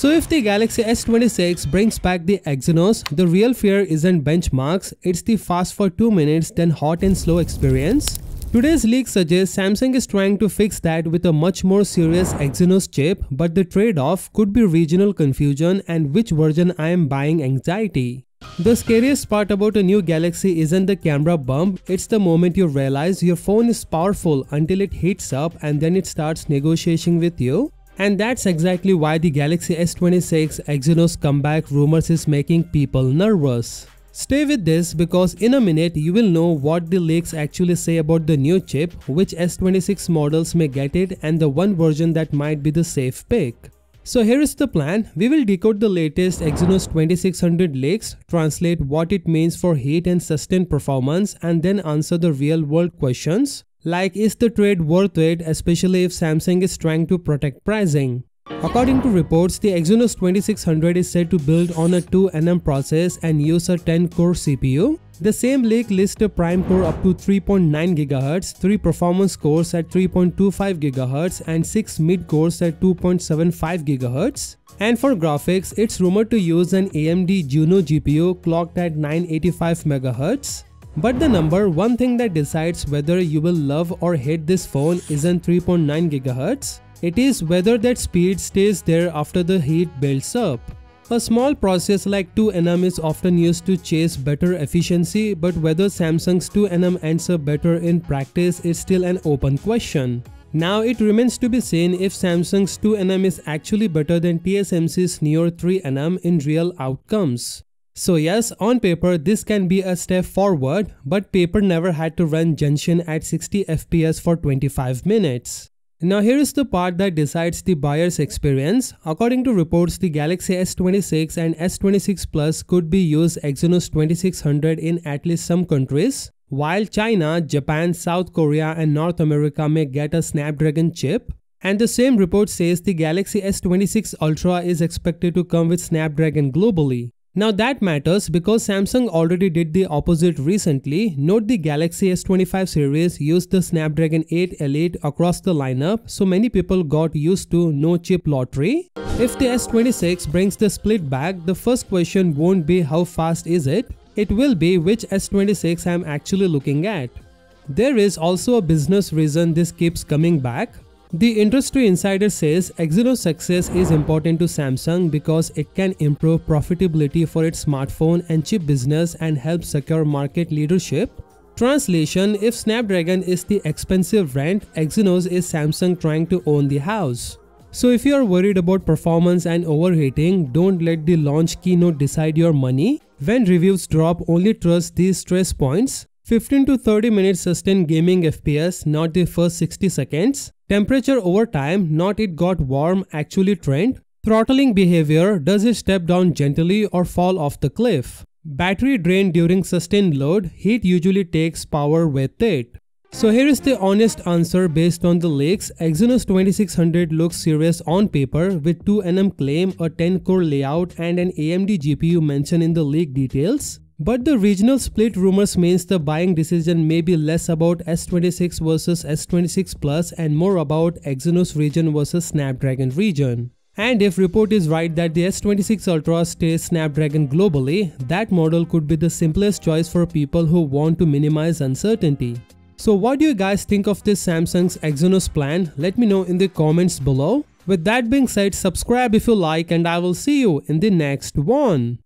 So if the Galaxy S26 brings back the Exynos, the real fear isn't benchmarks, it's the fast for 2 minutes then hot and slow experience. Today's leak suggests Samsung is trying to fix that with a much more serious Exynos chip, but the trade-off could be regional confusion and which version I am buying anxiety. The scariest part about a new Galaxy isn't the camera bump, it's the moment you realize your phone is powerful until it heats up and then it starts negotiating with you. And that's exactly why the Galaxy S26 Exynos comeback rumors is making people nervous. Stay with this because in a minute you will know what the leaks actually say about the new chip, which S26 models may get it and the one version that might be the safe pick. So here is the plan. We will decode the latest Exynos 2600 leaks, translate what it means for heat and sustained performance and then answer the real world questions like is the trade worth it especially if Samsung is trying to protect pricing. According to reports, the Exynos 2600 is said to build on a 2nm process and use a 10-core CPU. The same leak lists a prime core up to 3.9 GHz, 3 performance cores at 3.25 GHz and 6 mid cores at 2.75 GHz. And for graphics, it's rumored to use an AMD Juno GPU clocked at 985 MHz. But the number one thing that decides whether you will love or hate this phone isn't 3.9 GHz. It is whether that speed stays there after the heat builds up. A small process like 2nm is often used to chase better efficiency but whether Samsung's 2nm ends up better in practice is still an open question. Now it remains to be seen if Samsung's 2nm is actually better than TSMC's Neo 3nm in real outcomes. So yes, on paper this can be a step forward, but paper never had to run Genshin at 60 FPS for 25 minutes. Now here is the part that decides the buyer's experience. According to reports, the Galaxy S26 and S26 Plus could be used Exynos 2600 in at least some countries, while China, Japan, South Korea and North America may get a Snapdragon chip. And the same report says the Galaxy S26 Ultra is expected to come with Snapdragon globally. Now that matters because Samsung already did the opposite recently. Note the Galaxy S25 series used the Snapdragon 8 Elite across the lineup so many people got used to no chip lottery. If the S26 brings the split back, the first question won't be how fast is it, it will be which S26 I'm actually looking at. There is also a business reason this keeps coming back. The industry insider says Exynos success is important to Samsung because it can improve profitability for its smartphone and chip business and help secure market leadership. Translation If Snapdragon is the expensive rent, Exynos is Samsung trying to own the house. So if you are worried about performance and overheating, don't let the launch keynote decide your money. When reviews drop, only trust these stress points. 15 to 30 minutes sustained gaming FPS, not the first 60 seconds. Temperature over time, not it got warm, actually trend. Throttling behavior, does it step down gently or fall off the cliff? Battery drain during sustained load, heat usually takes power with it. So here is the honest answer based on the leaks. Exynos 2600 looks serious on paper with 2nm claim, a 10 core layout and an AMD GPU mentioned in the leak details. But the regional split rumors means the buying decision may be less about S26 versus S26 Plus and more about Exynos region versus Snapdragon region. And if report is right that the S26 Ultra stays Snapdragon globally, that model could be the simplest choice for people who want to minimize uncertainty. So what do you guys think of this Samsung's Exynos plan? Let me know in the comments below. With that being said, subscribe if you like and I will see you in the next one.